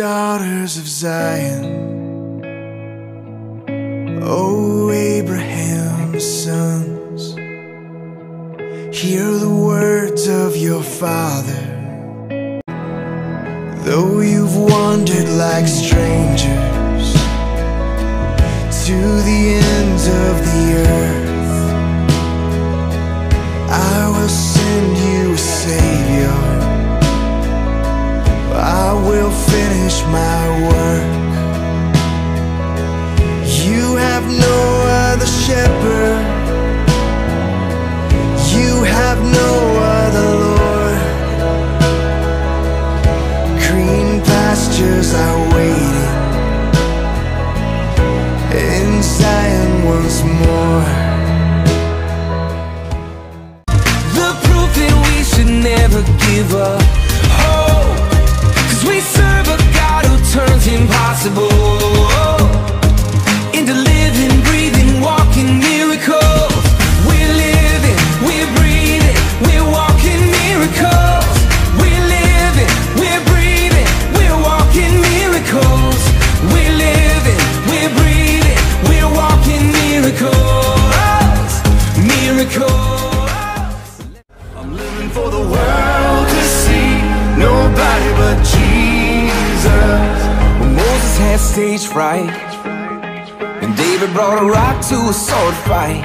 daughters of Zion, O Abraham's sons, hear the words of your father. Though you've wandered like strangers to the ends of the earth, pastures are fright And David brought a rock to a sword fight.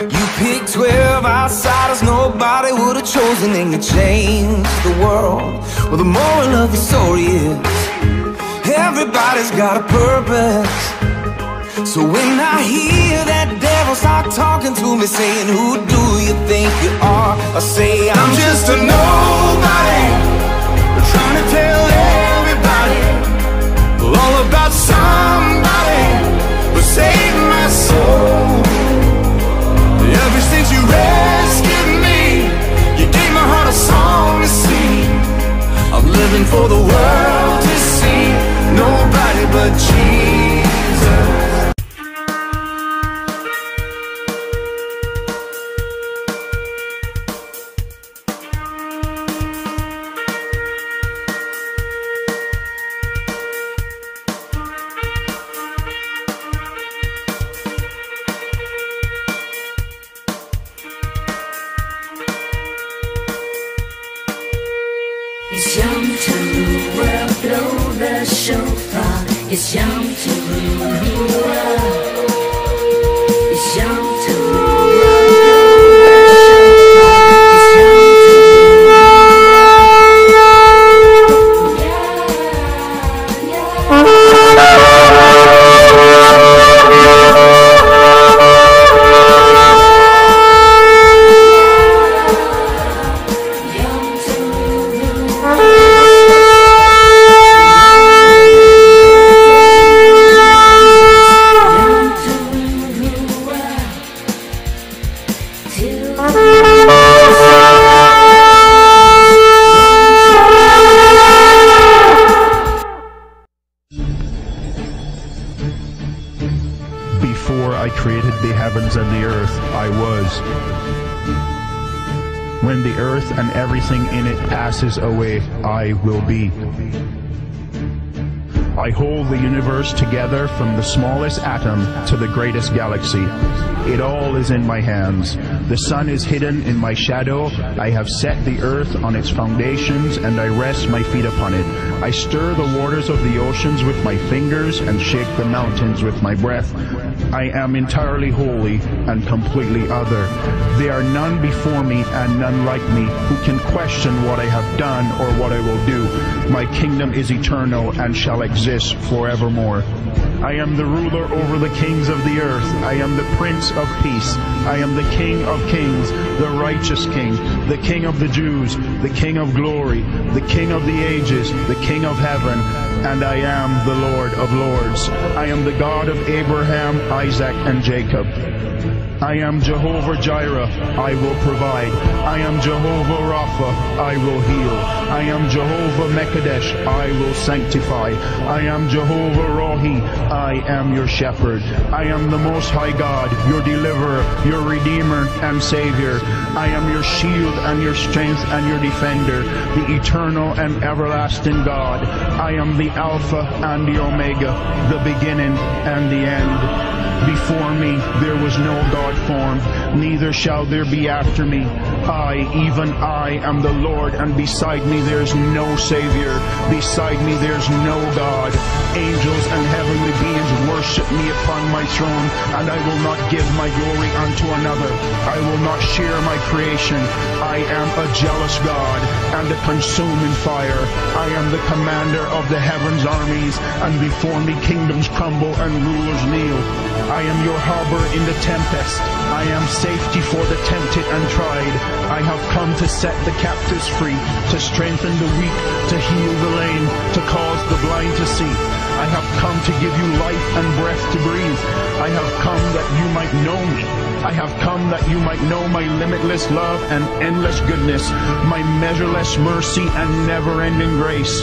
You picked 12 outsiders nobody would have chosen And you changed the world. Well, the moral of the story is Everybody's got a purpose. So when I hear that devil start talking to me Saying, who do you think you are? I say, I'm, just a nobody, for the world to see nobody but Jesus. To It's Before I created the heavens and the earth, I was. When the earth and everything in it passes away, I will be. I hold the universe together from the smallest atom to the greatest galaxy. It all is in my hands. The sun is hidden in my shadow. I have set the earth on its foundations and I rest my feet upon it. I stir the waters of the oceans with my fingers and shake the mountains with my breath. I am entirely holy and completely other. There are none before me and none like me who can question what I have done or what I will do. My kingdom is eternal and shall exist forevermore. I am the ruler over the kings of the earth. I am the prince of peace. I am the king of kings, the righteous king, the king of the Jews, the king of glory, the king of the ages, the king of heaven, and I am the Lord of lords. I am the God of Abraham, Isaac, and Jacob. I am Jehovah Jireh, I will provide. I am Jehovah Rapha, I will heal. I am Jehovah Mekadesh, I will sanctify. I am Jehovah Rohi, I am your shepherd. I am the Most High God, your deliverer, your redeemer and savior. I am your shield and your strength and your defender, the eternal and everlasting God. I am the Alpha and the Omega, the beginning and the end. Before me there was no God formed, neither shall there be after me. I, even I, am the Lord, and beside me there's no Savior. Beside me there's no God. Angels and heavenly beings worship me upon my throne, and I will not give my glory unto another. I will not share my creation. I am a jealous God and a consuming fire. I am the commander of the heavens armies, and before me kingdoms crumble and rulers kneel. I am your harbor in the tempest. I am safety for the tempted and tried. I have come to set the captives free, to strengthen the weak, to heal the lame, to cause the blind to see. I have come to give you life and breath to breathe. I have come that you might know me. I have come that you might know my limitless love and endless goodness, my measureless mercy and never-ending grace.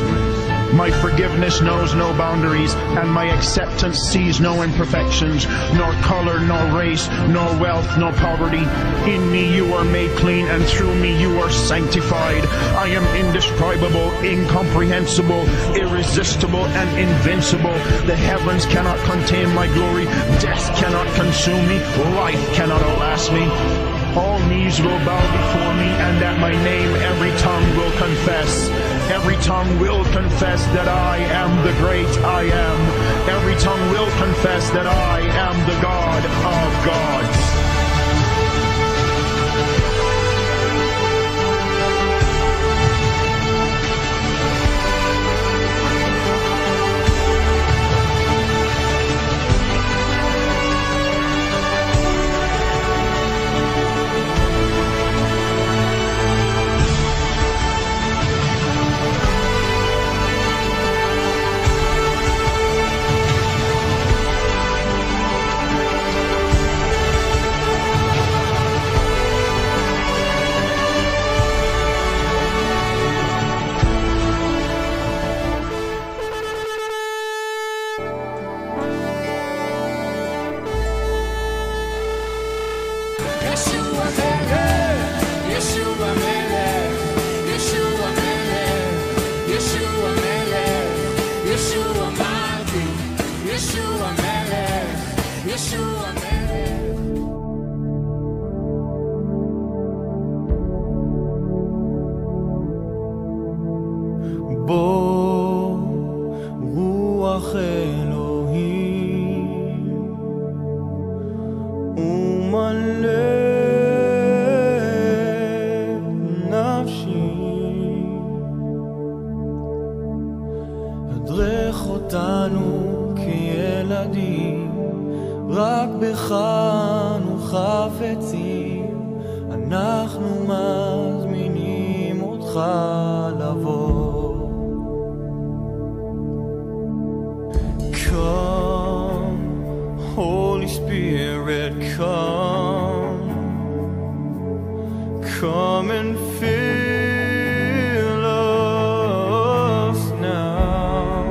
My forgiveness knows no boundaries, and my acceptance sees no imperfections, nor color, nor race, nor wealth, nor poverty. In me you are made clean, and through me you are sanctified. I am indescribable, incomprehensible, irresistible, and invincible. The heavens cannot contain my glory, death cannot consume me, life cannot outlast me. All knees will bow before me, and at my name every tongue will confess. Every tongue will confess that I am the great I am. Every tongue will confess that I am the God רוח אלוהים. ומלא נפשי. הדרך אותנו כילדים רק בך אנו חפצים. אנחנו מזמינים אותך Spirit, come. Come and fill us now.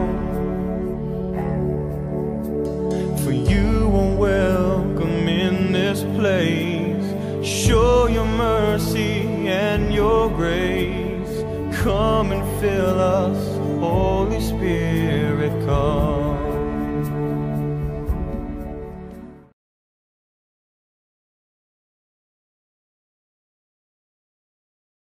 For you are welcome in this place. Show your mercy and your grace. Come and fill us, Holy Spirit.